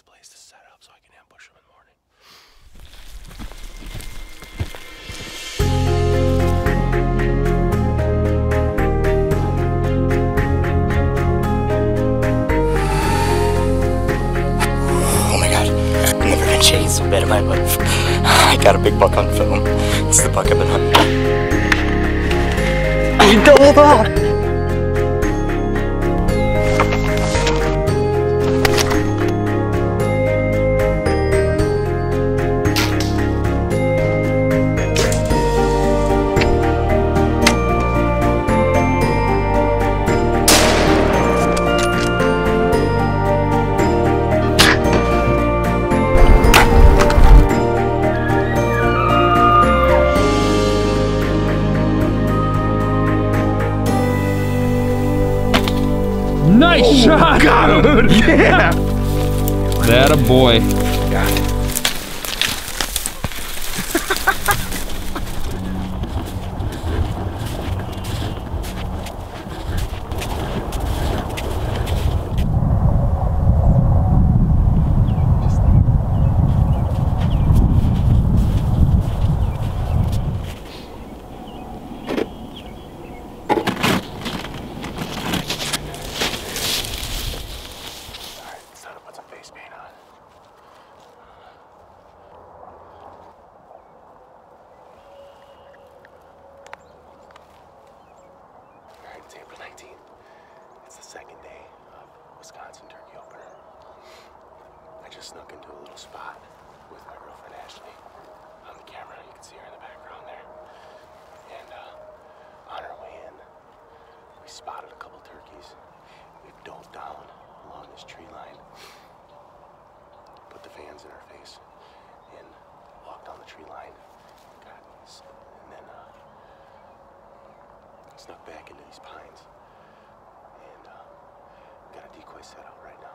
next place to set up so I can ambush them in the morning. Oh my god, I've never been chased so bad in my life. I got a big buck on film. It's the buck I've been hunting. I doubled up! Nice oh, shot! Got him! Yeah! That a boy. Alright, it's time to put some face paint on. Alright, it's April 19th. It's the second day of Wisconsin Turkey Opener. I just snuck into a little spot with my girlfriend Ashley on the camera. You can see her in the background there. And uh, on our way in, we spotted a couple turkeys. We dove down along this tree line, put the fans in our face, and walked on the tree line. And then uh, snuck back into these pines. Got a decoy set out right now.